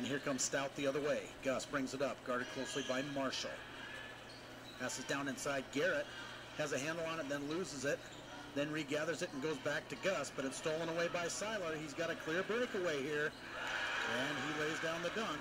And here comes Stout the other way. Gus brings it up, guarded closely by Marshall. Passes down inside. Garrett has a handle on it, then loses it. Then regathers it and goes back to Gus, but it's stolen away by Sayler. He's got a clear breakaway here. And he lays down the dunk.